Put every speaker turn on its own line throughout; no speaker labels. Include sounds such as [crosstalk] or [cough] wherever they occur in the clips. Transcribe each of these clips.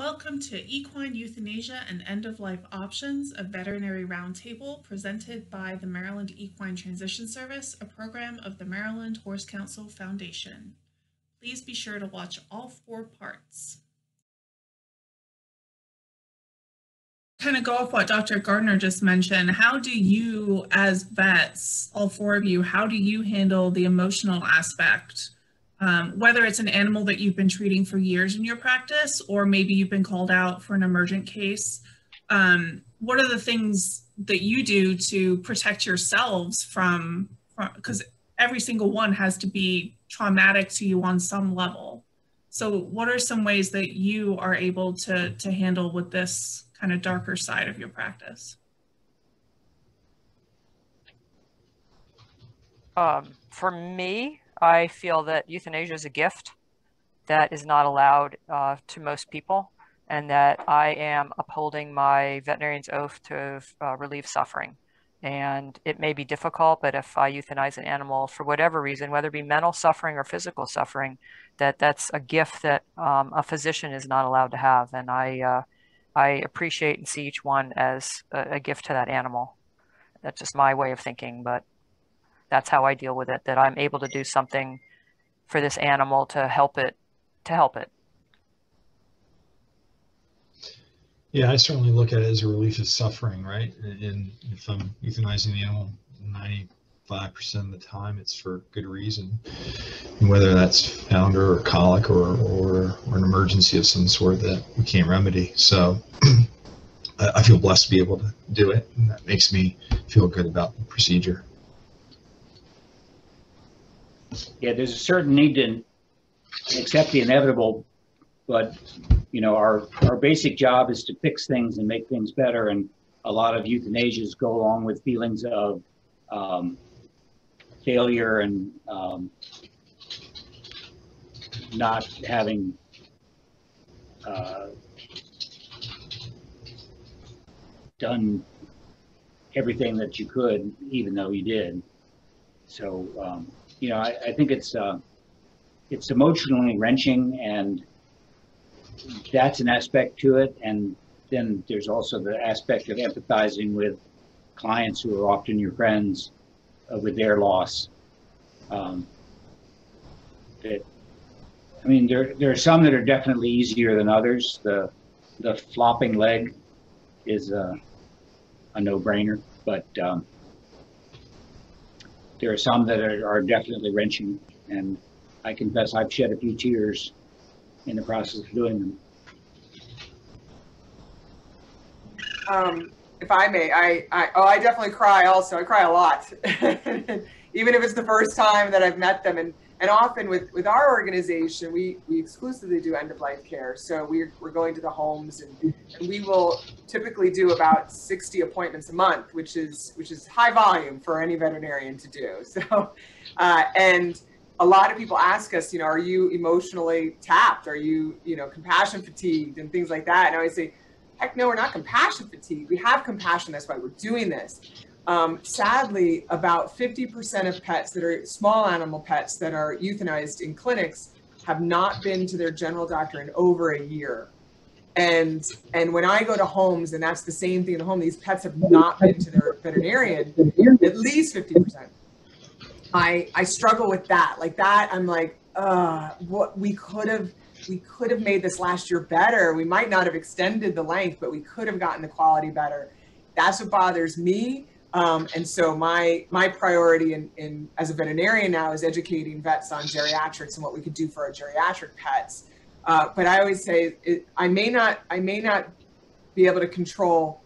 Welcome to Equine Euthanasia and End of Life Options, a veterinary roundtable presented by the Maryland Equine Transition Service, a program of the Maryland Horse Council Foundation. Please be sure to watch all four parts. Kind of go off what Dr. Gardner just mentioned. How do you, as vets, all four of you, how do you handle the emotional aspect? Um, whether it's an animal that you've been treating for years in your practice, or maybe you've been called out for an emergent case. Um, what are the things that you do to protect yourselves from, because every single one has to be traumatic to you on some level. So what are some ways that you are able to, to handle with this kind of darker side of your practice?
Um, for me, I feel that euthanasia is a gift that is not allowed uh, to most people, and that I am upholding my veterinarian's oath to uh, relieve suffering. And it may be difficult, but if I euthanize an animal for whatever reason, whether it be mental suffering or physical suffering, that that's a gift that um, a physician is not allowed to have. And I, uh, I appreciate and see each one as a, a gift to that animal. That's just my way of thinking, but that's how I deal with it, that I'm able to do something for this animal to help it, to help it.
Yeah, I certainly look at it as a relief of suffering, right? And if I'm euthanizing the animal 95% of the time, it's for good reason. And whether that's founder or colic or, or, or an emergency of some sort that we can't remedy. So [clears throat] I feel blessed to be able to do it. And that makes me feel good about the procedure
yeah, there's a certain need to accept the inevitable, but you know, our our basic job is to fix things and make things better, and a lot of euthanasias go along with feelings of um, failure and um, not having uh, done everything that you could, even though you did. So um, you know, I, I think it's uh, it's emotionally wrenching, and that's an aspect to it. And then there's also the aspect of empathizing with clients who are often your friends uh, with their loss. Um, that, I mean, there there are some that are definitely easier than others. The the flopping leg is a, a no-brainer, but um, there are some that are, are definitely wrenching, and I confess I've shed a few tears in the process of doing them.
Um, if I may, I, I oh I definitely cry also. I cry a lot, [laughs] even if it's the first time that I've met them. And and often with with our organization, we we exclusively do end of life care. So we're we're going to the homes and, and we will typically do about 60 appointments a month, which is which is high volume for any veterinarian to do. [laughs] So uh, and a lot of people ask us, you know, are you emotionally tapped? Are you, you know, compassion fatigued and things like that? And I always say, heck no, we're not compassion fatigued. We have compassion. That's why we're doing this. Um, sadly, about 50% of pets that are small animal pets that are euthanized in clinics have not been to their general doctor in over a year. And and when I go to homes, and that's the same thing in the home, these pets have not been to their veterinarian at least 50%. I I struggle with that. Like that, I'm like, uh, what we could have we could have made this last year better. We might not have extended the length, but we could have gotten the quality better. That's what bothers me. Um, and so my my priority in, in as a veterinarian now is educating vets on geriatrics and what we could do for our geriatric pets. Uh, but I always say it, I may not I may not be able to control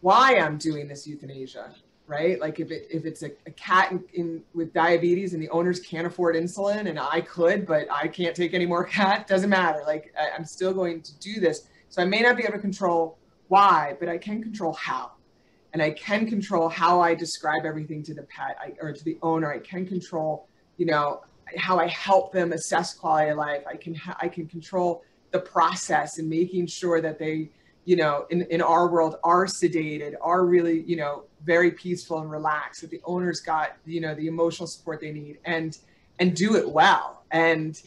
why I'm doing this euthanasia, right? Like if it if it's a, a cat in, in, with diabetes and the owners can't afford insulin and I could, but I can't take any more [laughs] cat, doesn't matter. Like I, I'm still going to do this. So I may not be able to control why, but I can control how and I can control how I describe everything to the pet I, or to the owner. I can control, you know, how I help them assess quality of life. I can ha- I can control the process and making sure that they, you know, in, in our world are sedated, are really, you know, very peaceful and relaxed. That the owners got, you know, the emotional support they need and and do it well. And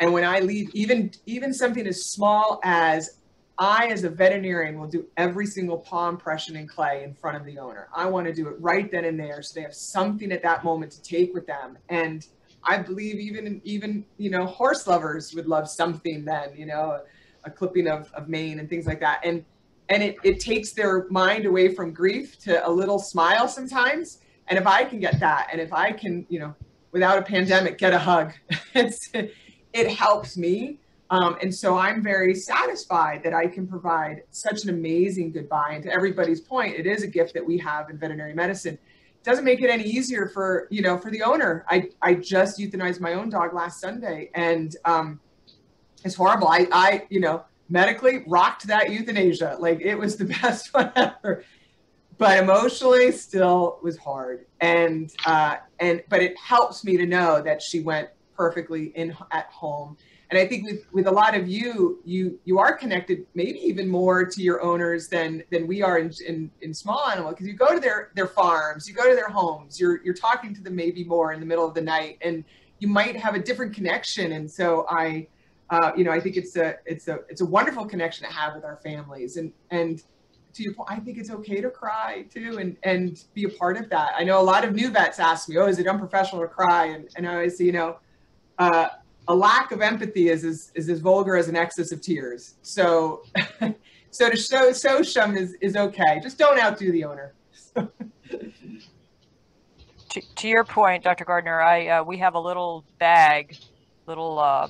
and when I leave, even even something as small as I, as a veterinarian, will do every single paw impression in clay in front of the owner. I want to do it right then and there, so they have something at that moment to take with them. And I believe even even you know horse lovers would love something then, you know, a, a clipping of, of mane and things like that. And and it, it takes their mind away from grief to a little smile sometimes. And if I can get that, and if I can, you know, without a pandemic, get a hug, [laughs] it's it helps me. Um, and so I'm very satisfied that I can provide such an amazing goodbye. And to everybody's point, it is a gift that we have in veterinary medicine. It doesn't make it any easier for you know for the owner. I I just euthanized my own dog last Sunday, and um, it's horrible. I I you know medically rocked that euthanasia like it was the [laughs] best one ever but emotionally still was hard and uh and but it helps me to know that she went perfectly in at home and i think with with a lot of you you you are connected maybe even more to your owners than than we are in in, in small animal because you go to their their farms you go to their homes you're you're talking to them maybe more in the middle of the night and you might have a different connection and so i uh, you know, I think it's a it's a it's a wonderful connection to have with our families, and and to your point, I think it's okay to cry too, and and be a part of that. I know a lot of new vets ask me, "Oh, is it unprofessional to cry?" And and I always say, you know, uh, a lack of empathy is as is as vulgar as an excess of tears. So, [laughs] so to show show some is is okay. Just don't outdo the owner. [laughs]
to, to your point, Dr. Gardner, I uh, we have a little bag, little uh,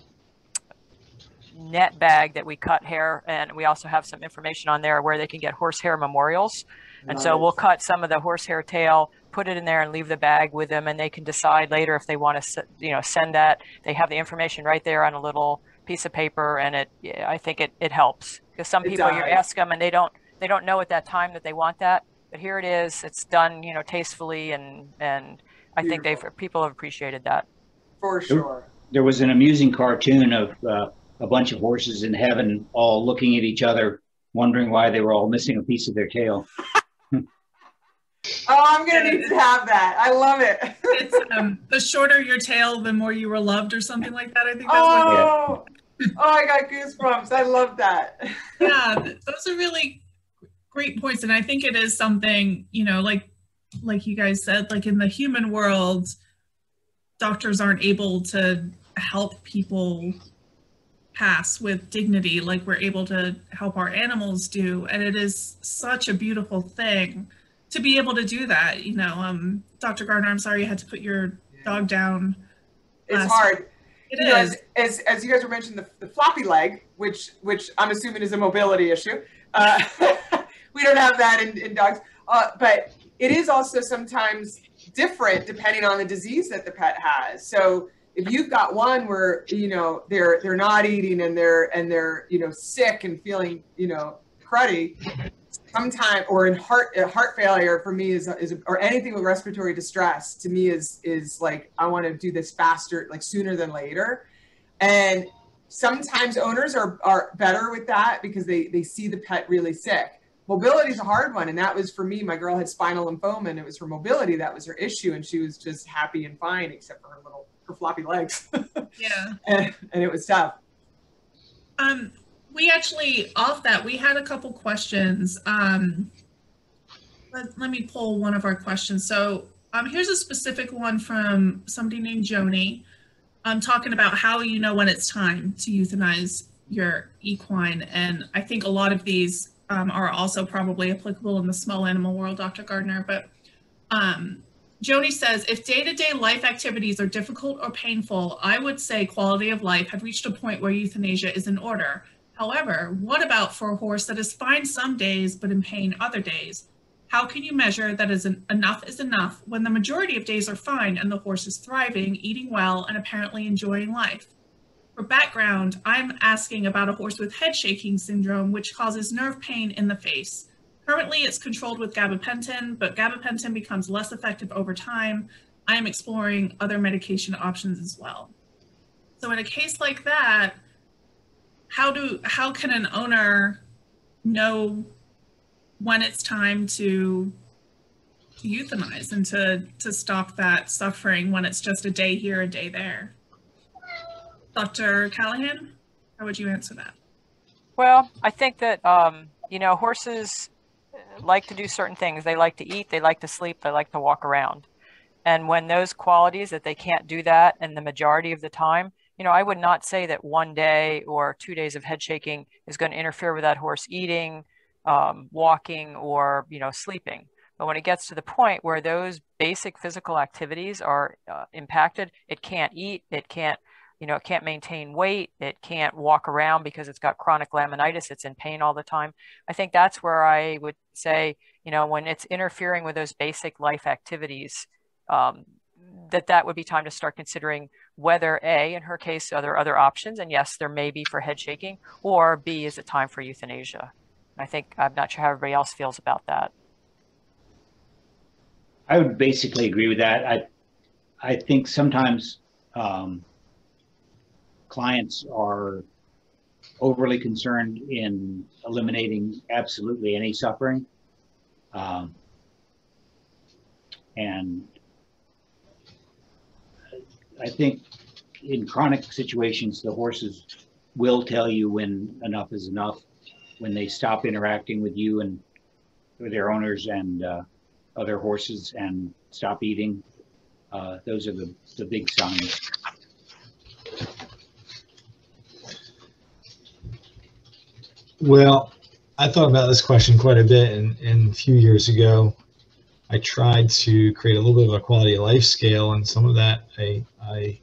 net bag that we cut hair and we also have some information on there where they can get horsehair memorials and so we'll cut some of the horsehair tail put it in there and leave the bag with them and they can decide later if they want to you know send that. They have the information right there on a little piece of paper and it i think it, it helps. Because some
It
people you ask them and they don't they don't know at that time that they want that but here it is it's done you know tastefully and and i think they've people have appreciated that.
For sure.
There was an amusing cartoon of uh, a bunch of horses in heaven all looking at each other, wondering why they were all missing a piece of their tail. [laughs]
Oh, I'm gonna need to have that. I love it.
It's um, the shorter your tail, the more you were loved, or something like that. I think that's what.
oh, oh, I got goosebumps. I love that.
Yeah, those are really great points, and I think it is something you know, like like you guys said, like in the human world, doctors aren't able to help people pass with dignity like we're able to help our animals do, and it is such a beautiful thing to be able to do that. You know, um, Dr. Gardner, I'm sorry you had to put your dog down.
It's
Last-
hard.
It
you know, as, as as you guys were mentioning the, the floppy leg, which which I'm assuming is a mobility issue. Uh, [laughs] we don't have that in, in dogs, uh, but it is also sometimes different depending on the disease that the pet has. So if you've got one where you know they're they're not eating and they're and they're you know sick and feeling you know cruddy, sometime or in heart uh, heart failure for me is is or anything with respiratory distress to me is is like I want to do this faster like sooner than later. And sometimes owners are are better with that because they they see the pet really sick. Mobility is a hard one and that was for me my girl had spinal lymphoma and it was her mobility that was her issue and she was just happy and fine except for her little her floppy legs. [laughs]
Yeah.
and, and it was tough.
Um, we actually off that we had a couple questions. Um, let, let me pull one of our questions. So um, here's a specific one from somebody named Joni. I'm talking about how you know when it's time to euthanize your equine, and I think a lot of these um, are also probably applicable in the small animal world, Dr. Gardner. But um, Joni says, if day-to-day life activities are difficult or painful, I would say quality of life had reached a point where euthanasia is in order. However, what about for a horse that is fine some days but in pain other days? How can you measure that is an, enough is enough when the majority of days are fine and the horse is thriving, eating well, and apparently enjoying life? For background, I'm asking about a horse with head shaking syndrome, which causes nerve pain in the face. Currently, it's controlled with gabapentin, but gabapentin becomes less effective over time. I am exploring other medication options as well. So in a case like that, how do how can an owner know when it's time to euthanize and to to stop that suffering when it's just a day here, a day there? Dr. Callahan, how would you answer that?
Well, I think that, um, you know, horses like to do certain things. They like to eat, they like to sleep, they like to walk around. And when those qualities that they can't do that and the majority of the time, you know, I would not say that one day or two days of head shaking is going to interfere with that horse eating, um, walking, or, you know, sleeping. But when it gets to the point where those basic physical activities are uh, impacted, it can't eat, it can't, you know, it can't maintain weight, it can't walk around because it's got chronic laminitis, it's in pain all the time. I think that's where I would say, you know, when it's interfering with those basic life activities, um, that that would be time to start considering whether A, in her case, are there other options? And yes, there may be for head shaking, or B, is it time for euthanasia? I think I'm not sure how everybody else feels about that.
I would basically agree with that. I, I think sometimes um, clients are overly concerned in eliminating absolutely any suffering. Um, and I think in chronic situations, the horses will tell you when enough is enough, when they stop interacting with you and with their owners and uh, other horses and stop eating. Uh, those are the, the big signs.
Well, I thought about this question quite a bit, and, and a few years ago, I tried to create a little bit of a quality of life scale, and some of that I, I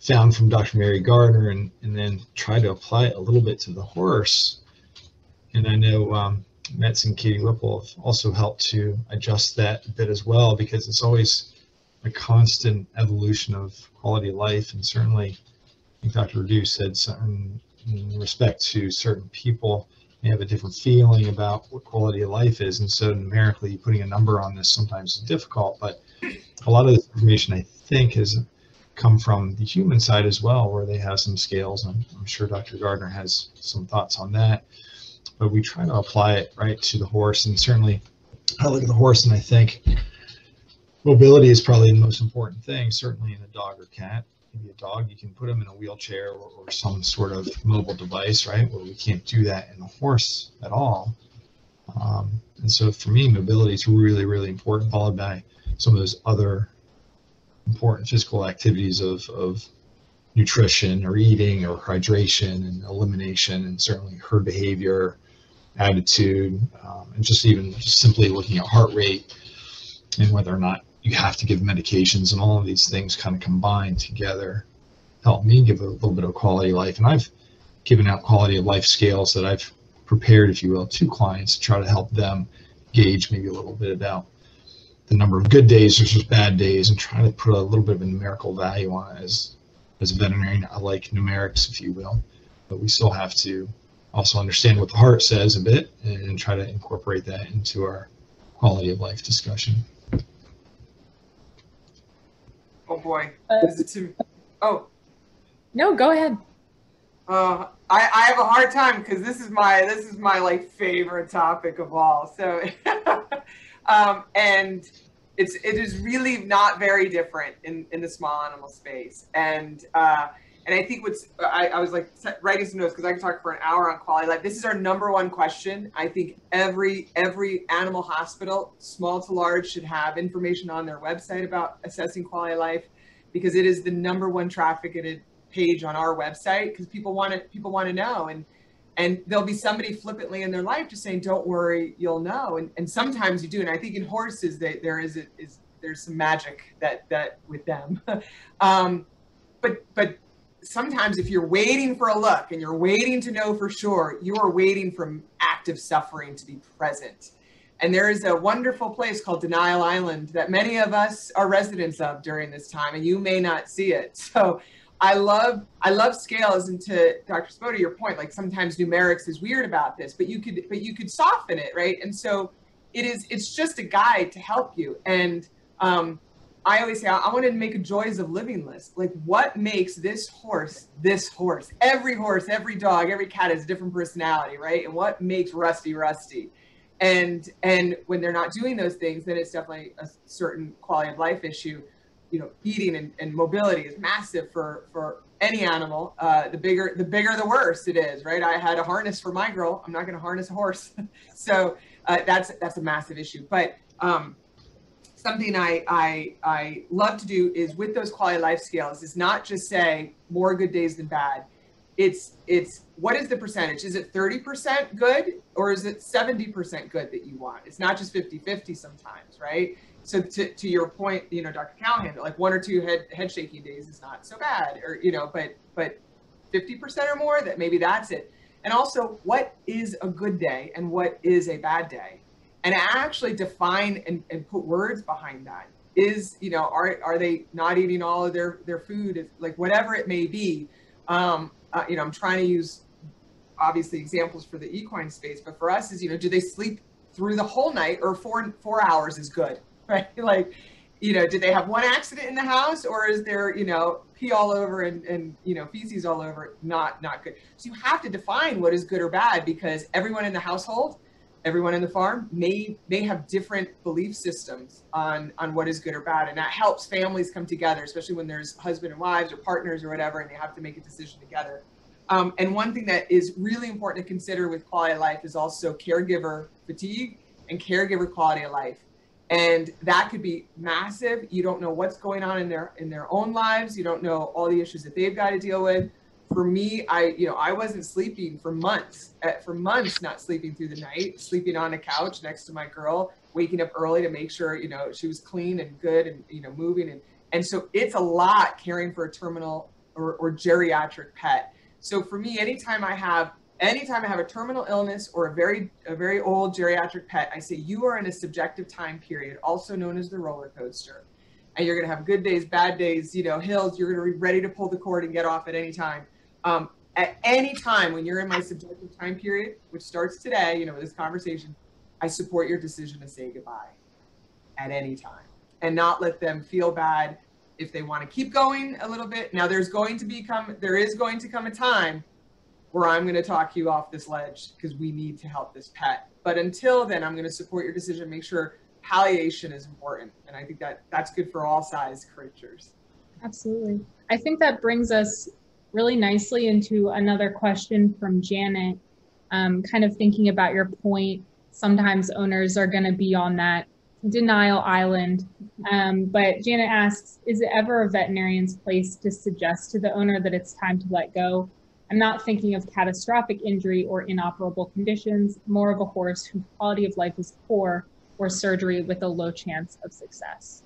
found from Dr. Mary Gardner, and, and then tried to apply it a little bit to the horse. And I know um, METS and Katie Whipple have also helped to adjust that a bit as well, because it's always a constant evolution of quality of life, and certainly, I think Dr. Reduce said certain in respect to certain people may have a different feeling about what quality of life is. And so numerically putting a number on this sometimes is difficult, but a lot of this information I think has come from the human side as well, where they have some scales. And I'm sure Dr. Gardner has some thoughts on that. But we try to apply it right to the horse. And certainly I look at the horse and I think mobility is probably the most important thing, certainly in a dog or cat maybe a dog, you can put them in a wheelchair or, or some sort of mobile device, right? Where we can't do that in a horse at all. Um, and so for me, mobility is really, really important, followed by some of those other important physical activities of, of nutrition or eating or hydration and elimination, and certainly herd behavior, attitude, um, and just even just simply looking at heart rate and whether or not you have to give medications and all of these things kind of combined together help me give a little bit of quality of life. And I've given out quality of life scales that I've prepared, if you will, to clients to try to help them gauge maybe a little bit about the number of good days versus bad days and try to put a little bit of a numerical value on it as as a veterinarian. I like numerics, if you will, but we still have to also understand what the heart says a bit and try to incorporate that into our quality of life discussion.
Oh boy,
Uh,
is it too? Oh,
No, go ahead.
uh, I I have a hard time because this is my this is my like favorite topic of all. So, [laughs] um, and it's it is really not very different in in the small animal space. And uh, and I think what's I, I was like writing some notes because I can talk for an hour on quality life. This is our number one question. I think every every animal hospital, small to large, should have information on their website about assessing quality of life because it is the number one trafficked page on our website because people want to people want to know and and there'll be somebody flippantly in their life just saying don't worry you'll know and, and sometimes you do and i think in horses that there is a, is there's some magic that that with them [laughs] um but but sometimes if you're waiting for a look and you're waiting to know for sure you are waiting for active suffering to be present and there is a wonderful place called Denial Island that many of us are residents of during this time, and you may not see it. [laughs] So I love I love scales, and to Dr. Spo, to your point, like sometimes numerics is weird about this, but you could but you could soften it, right? And so it is it's just a guide to help you. And um, I always say I, I want to make a joys of living list. Like what makes this horse this horse? Every horse, every dog, every cat has a different personality, right? And what makes Rusty Rusty? and and when they're not doing those things then it's definitely a certain quality of life issue you know, eating and, and mobility is massive for for any animal. Uh, the bigger the bigger the worse it is, right? I had a harness for my girl. I'm not going to harness a horse, [laughs] so uh, that's that's a massive issue. But um, something I, I I love to do is with those quality life scales is not just say more good days than bad. It's it's what is the percentage? Is it 30% good or is it 70% good that you want? It's not just 50-50 sometimes, right? So to, to your point, you know, Dr. Callahan, like one or two head head shaking days is not so bad, or you know, but but 50% or more, that maybe that's it. And also, what is a good day and what is a bad day? And actually define and, and put words behind that. Is, you know, are, are they not eating all of their, their food? Like whatever it may be. Um, uh, you know, I'm trying to use obviously examples for the equine space, but for us is, you know, do they sleep through the whole night or four, four hours is good, [laughs] right? Like, you know, did they have one accident in the house or is there, you know, pee all over and, and you know, feces all over? Not, not good. So you have to define what is good or bad because everyone in the household, everyone in the farm may, may have different belief systems on, on what is good or bad. And that helps families come together, especially when there's husband and wives or partners or whatever, and they have to make a decision together. Um, and one thing that is really important to consider with quality of life is also caregiver fatigue and caregiver quality of life and that could be massive you don't know what's going on in their in their own lives you don't know all the issues that they've got to deal with for me i you know i wasn't sleeping for months uh, for months not sleeping through the night sleeping on a couch next to my girl waking up early to make sure you know she was clean and good and you know moving and and so it's a lot caring for a terminal or, or geriatric pet so for me anytime i have anytime I have a terminal illness or a very a very old geriatric pet, I say you are in a subjective time period, also known as the roller coaster. And you're gonna have good days, bad days, you know, hills, you're gonna be ready to pull the cord and get off at any time. Um, at any time when you're in my subjective time period, which starts today, you know, this conversation, I support your decision to say goodbye at any time and not let them feel bad if they want to keep going a little bit. Now there's going to become there is going to come a time where I'm going to talk you off this ledge because we need to help this pet. But until then, I'm going to support your decision. Make sure palliation is important, and I think that that's good for all size creatures.
Absolutely. I think that brings us really nicely into another question from Janet. Um, kind of thinking about your point, sometimes owners are going to be on that denial island. Um, but Janet asks, is it ever a veterinarian's place to suggest to the owner that it's time to let go? I'm not thinking of catastrophic injury or inoperable conditions, more of a horse whose quality of life is poor or surgery with a low chance of success.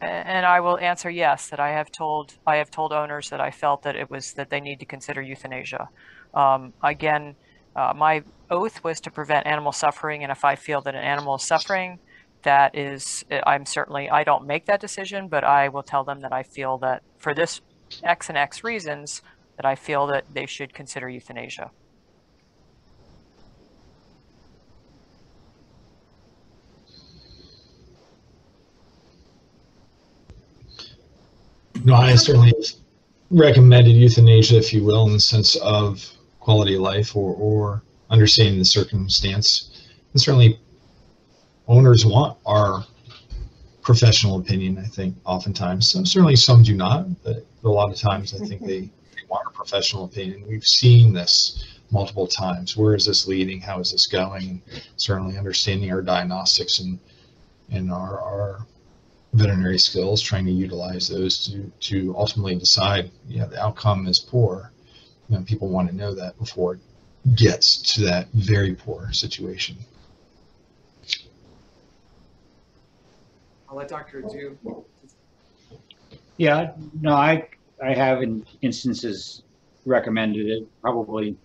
And I will answer yes, that I have told, I have told owners that I felt that it was, that they need to consider euthanasia. Um, again, uh, my oath was to prevent animal suffering. And if I feel that an animal is suffering, that is, I'm certainly, I don't make that decision, but I will tell them that I feel that for this X and X reasons, that I feel that they should consider euthanasia.
No, I certainly recommended euthanasia, if you will, in the sense of quality of life or, or understanding the circumstance. And certainly owners want our professional opinion, I think, oftentimes. So certainly some do not, but a lot of times I think they want a professional opinion. We've seen this multiple times. Where is this leading? How is this going? certainly understanding our diagnostics and and our, our veterinary skills, trying to utilize those to to ultimately decide, yeah, the outcome is poor. You know, people want to know that before it gets to that very poor situation.
I'll let Dr. do.
Yeah, no, I I have in instances recommended it, probably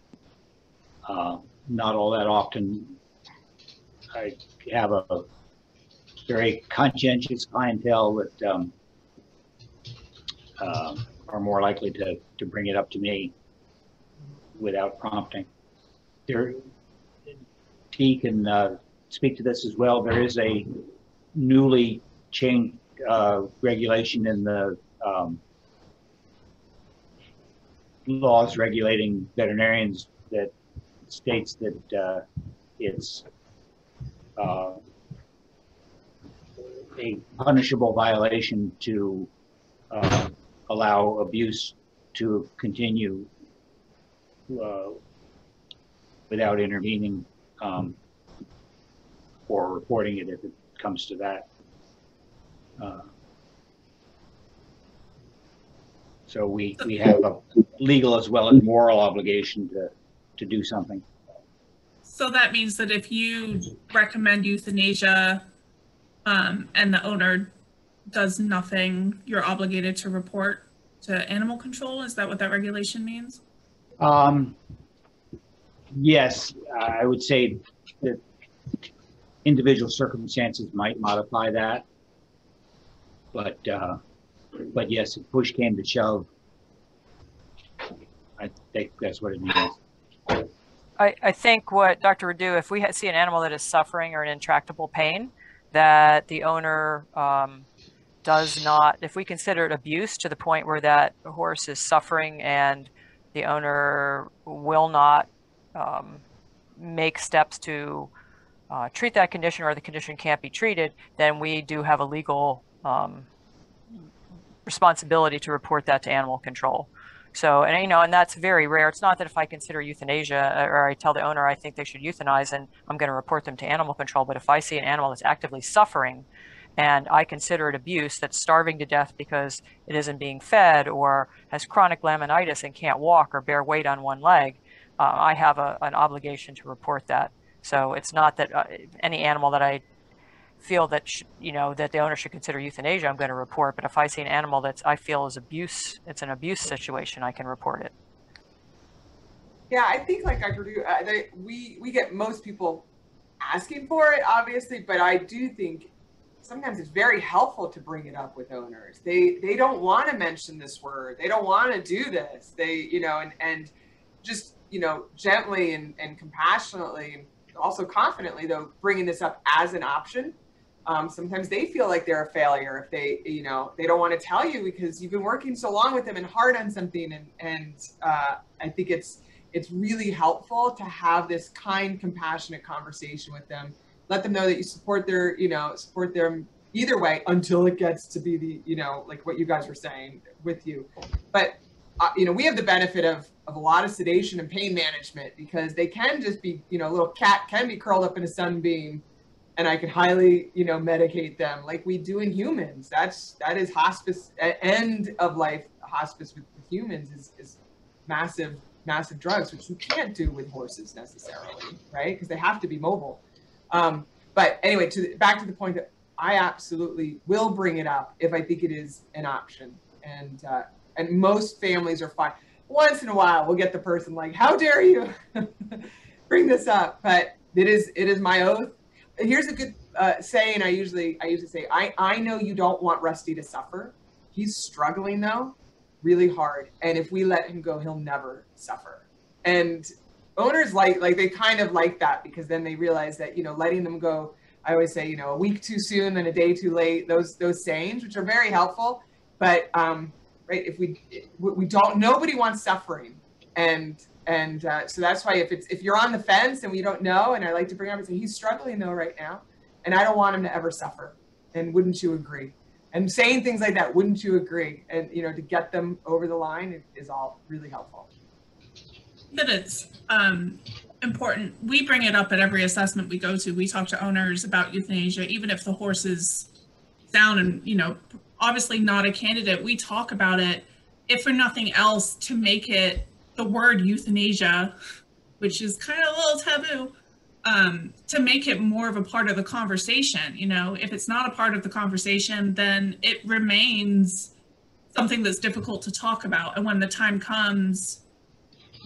uh, not all that often. I have a very conscientious clientele that um, uh, are more likely to, to bring it up to me without prompting. There, can uh, speak to this as well. There is a newly changed uh, regulation in the um, laws regulating veterinarians that states that uh, it's uh, a punishable violation to uh, allow abuse to continue uh, without intervening um, or reporting it if it comes to that. Uh, So we, we have a legal as well as moral obligation to, to do something.
So that means that if you recommend euthanasia, um, and the owner does nothing, you're obligated to report to animal control? Is that what that regulation means?
Um, yes, I would say that individual circumstances might modify that. But, uh, but yes, if push came to shove, I think that's what it means.
I, I think what Dr. Radu, if we see an animal that is suffering or in intractable pain, that the owner um, does not, if we consider it abuse to the point where that horse is suffering and the owner will not um, make steps to uh, treat that condition or the condition can't be treated, then we do have a legal um, responsibility to report that to animal control. So, and you know, and that's very rare. It's not that if I consider euthanasia uh, or I tell the owner I think they should euthanize and I'm going to report them to animal control. But if I see an animal that's actively suffering and I consider it abuse that's starving to death because it isn't being fed or has chronic laminitis and can't walk or bear weight on one leg, uh, I have a, an obligation to report that. So it's not that uh, any animal that I feel that sh- you know that the owner should consider euthanasia, I'm going to report. But if I see an animal that's I feel is abuse, it's an abuse situation, I can report it.
Yeah, I think like Dr. Du, uh, they, we we get most people asking for it, obviously, but I do think sometimes it's very helpful to bring it up with owners. They they don't want to mention this word. They don't want to do this. They you know and and just you know gently and and compassionately, also confidently though, bringing this up as an option. Um, sometimes they feel like they're a failure if they you know they don't want to tell you because you've been working so long with them and hard on something and and uh, I think it's it's really helpful to have this kind, compassionate conversation with them. Let them know that you support their, you know, support them either way until it gets to be the, you know, like what you guys were saying with you. But, uh, you know, we have the benefit of, of a lot of sedation and pain management because they can just be, you know, a little cat can be curled up in a sunbeam and I can highly, you know, medicate them like we do in humans. That's, that is hospice, end of life hospice with, humans is, is massive massive drugs, which you can't do with horses necessarily, right? Because they have to be mobile. Um, but anyway, to back to the point that I absolutely will bring it up if I think it is an option, and uh, and most families are fine. Once in a while, we'll get the person like, "How dare you [laughs] bring this up?" But it is it is my oath. Here's a good uh, saying. I usually I usually say, "I I know you don't want Rusty to suffer. He's struggling though." really hard and if we let him go he'll never suffer and owners like like they kind of like that because then they realize that you know letting them go i always say you know a week too soon and a day too late those those sayings which are very helpful but um right if we we don't nobody wants suffering and and uh, so that's why if it's if you're on the fence and we don't know and i like to bring up and say he's struggling though right now and i don't want him to ever suffer. And wouldn't you agree? And saying things like that wouldn't you agree? And you know to get them over the line is all really helpful.
That it's um, important. We bring it up at every assessment we go to. We talk to owners about euthanasia even if the horse is down and you know obviously not a candidate we talk about it if for nothing else to make it the word euthanasia which is kind of a little taboo um, to make it more of a part of the conversation. You know, if it's not a part of the conversation, then it remains something that's difficult to talk about. And when the time comes,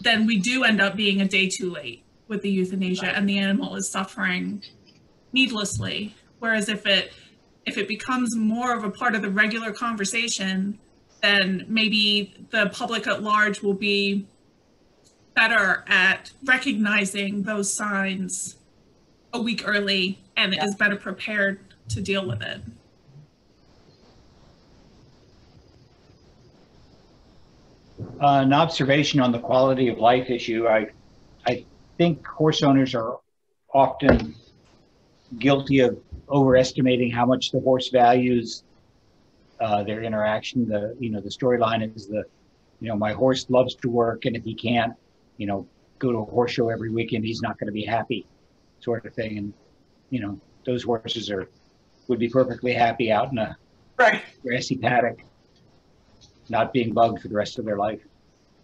then we do end up being a day too late with the euthanasia and the animal is suffering needlessly. Whereas if it if it becomes more of a part of the regular conversation, then maybe the public at large will be better at recognizing those signs a week early and yeah. is better prepared to deal with it.
Uh, an observation on the quality of life issue. I, I think horse owners are often guilty of overestimating how much the horse values uh, their interaction. The you know the storyline is the you know my horse loves to work, and if he can't, you know, go to a horse show every weekend, he's not going to be happy, sort of thing. And you know those horses are would be perfectly happy out in a
Right,
grassy paddock, not being bugged for the rest of their life.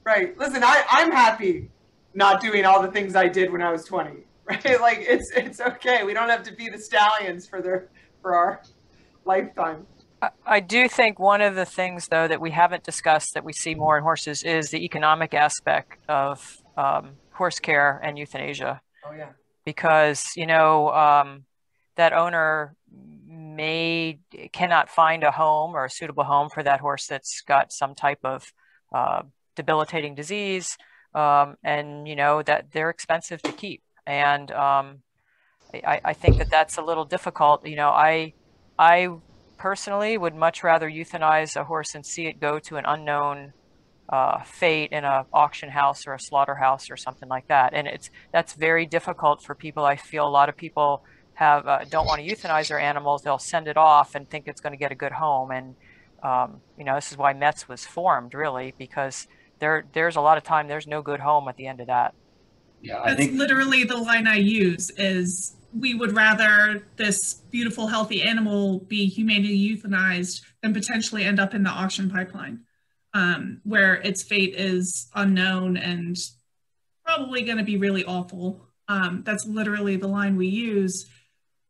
right. Listen, I, I'm happy not doing all the things I did when I was 20. [laughs] Right, like it's it's okay. We don't have to be the stallions for their for our lifetime.
I- do think one of the things, though, that we haven't discussed that we see more in horses is the economic aspect of um, horse care and euthanasia.
Oh yeah.
because you know um, that owner may cannot find a home or a suitable home for that horse that's got some type of uh, debilitating disease um, and you know that they're expensive to keep and um, I, I think that that's a little difficult you know i i personally would much rather euthanize a horse and see it go to an unknown uh, fate in an auction house or a slaughterhouse or something like that and it's that's very difficult for people. I feel a lot of people have uh, don't want to euthanize their animals. They'll send it off and think it's going to get a good home. And um, you know, this is why Mets was formed, really, because there there's a lot of time there's no good home at the end of that.
Yeah, I
That's
think
literally the line I use is we would rather this beautiful, healthy animal be humanely euthanized than potentially end up in the auction pipeline, um, where its fate is unknown and probably going to be really awful. Um, that's literally the line we use.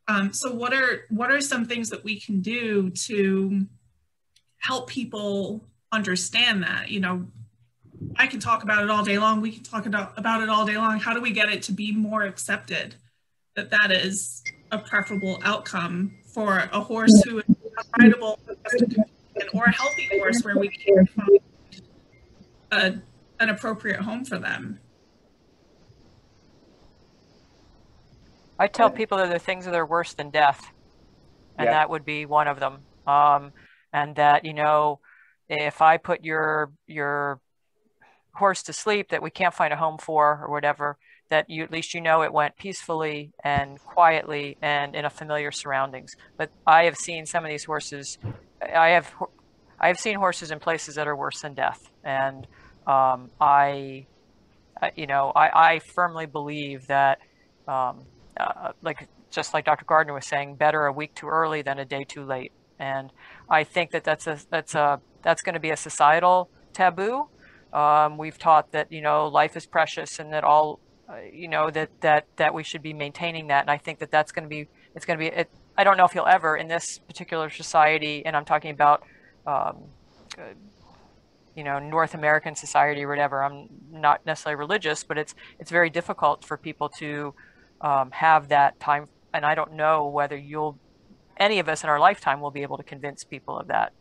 Um, so, what are what are some things that we can do to help people understand that? You know, I can talk about it all day long. We can talk about, about it all day long. How do we get it to be more accepted that that is a preferable outcome for a horse who is rideable or a healthy horse where we can find a, an appropriate home for them?
I tell people that there are things that are worse than death, and
Yeah.
that would be one of them. Um, and that you know, if I put your your horse to sleep that we can't find a home for or whatever, that you at least you know it went peacefully and quietly and in a familiar surroundings. But I have seen some of these horses. I have I have seen horses in places that are worse than death, and um, I, you know, I, I firmly believe that. Um, uh, like just like Dr. Gardner was saying, better a week too early than a day too late. And I think that that's a that's a that's going to be a societal taboo. Um, we've taught that you know life is precious and that all you know that that that we should be maintaining that. And I think that that's going to be it's going to be. It, I don't know if you'll ever in this particular society, and I'm talking about. Um, uh, you know North American society or whatever. I'm not necessarily religious, but it's it's very difficult for people to um, have that time. And I don't know whether you'll, any of us in our lifetime will be able to convince people of that.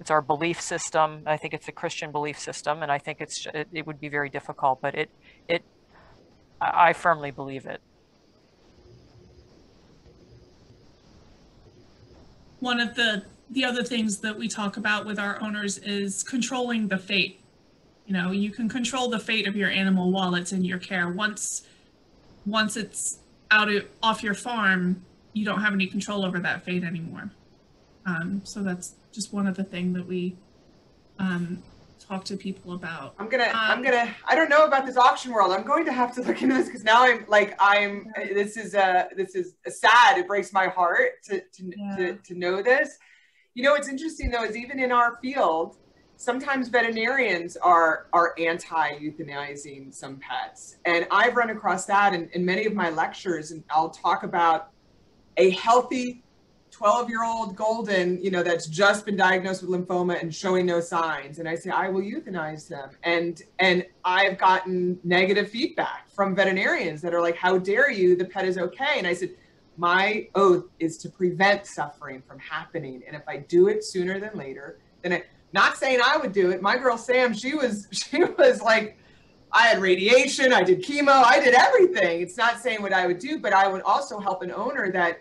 It's our belief system. I think it's a Christian belief system, and I think it's it, it would be very difficult. But it I I firmly believe it.
One of the the other things that we talk about with our owners is controlling the fate. You know, you can control the fate of your animal while it's in your care. Once once it's out of, off your farm, you don't have any control over that fate anymore. Um, so that's just one of the things that we um, talk to people about.
I'm gonna, I'm
Um,
gonna, I don't know about this auction world. I'm going to have to look into this because now I'm like, I'm, this is, a, this is sad. It breaks my heart to, to,
Yeah.
to, to know this. You know, what's interesting though, is even in our field, sometimes veterinarians are, are anti-euthanizing some pets. And I've run across that in, in many of my lectures and I'll talk about a healthy 12 year old golden, you know, that's just been diagnosed with lymphoma and showing no signs. And I say, I will euthanize them. And, and I've gotten negative feedback from veterinarians that are like, how dare you? The pet is okay. And I said, my oath is to prevent suffering from happening. And if I do it sooner than later, then I, not saying I would do it. My girl Sam, she was, [laughs] she was like, I had radiation, I did chemo, I did everything. It's not saying what I would do, but I would also help an owner that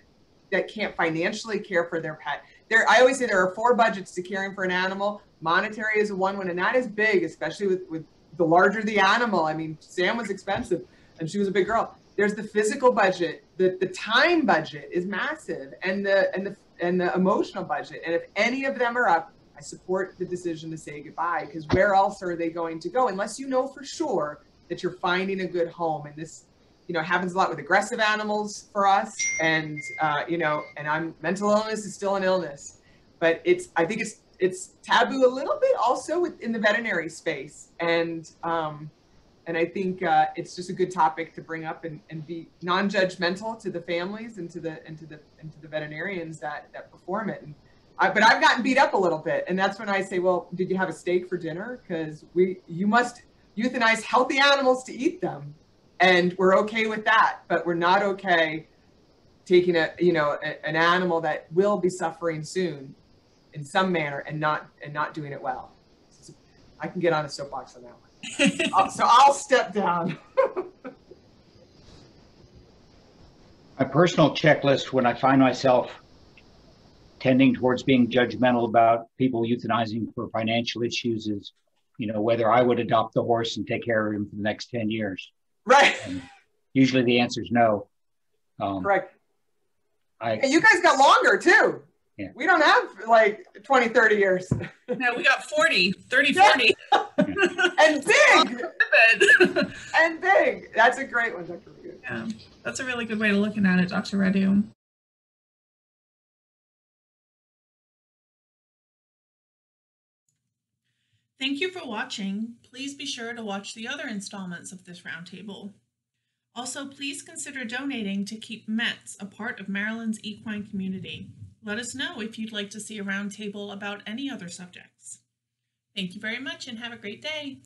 that can't financially care for their pet. There, I always say there are four budgets to caring for an animal. Monetary is one one, and that is big, especially with, with the larger the animal. I mean, Sam was expensive and she was a big girl. there's the physical budget, the, the time budget is massive and the, and the, and the emotional budget. And if any of them are up, I support the decision to say goodbye because where else are they going to go unless you know for sure that you're finding a good home and this you know happens a lot with aggressive animals for us. And uh, you know and i'm mental illness is still an illness. But it's i think it's it's taboo a little bit also with, in the veterinary space. And um, and i think uh, it's just a good topic to bring up and, and be non-judgmental to the families and to the and to the and to the veterinarians that that perform it. And I, but I've gotten beat up a little bit, and that's when I say, "Well, did you have a steak for dinner? Because we, you must euthanize healthy animals to eat them, and we're okay with that, but we're not okay taking a, you know, a, an animal that will be suffering soon, in some manner, and not and not doing it well. I can get on a soapbox on that one. [laughs] I'll- so I'll step down. [laughs]
My personal checklist when I find myself tending towards being judgmental about people euthanizing for financial issues is, you know, whether I would adopt the horse and take care of him for the next 10 years.
Right,
And usually the answer is no. Um,
correct.
I,
And you guys got longer too.
Yeah.
We don't have like 20, 30 years.
No, we got 40, 30,
Yeah.
40. [laughs]
and big, [laughs] and big. That's a great one, Dr. Raghu.
yeah, that's a really good way of looking at it, Dr. Redu. Thank you for watching. Please be sure to watch the other installments of this roundtable. Also, please consider donating to keep METS a part of Maryland's equine community. Let us know if you'd like to see a roundtable about any other subjects. Thank you very much and have a great day.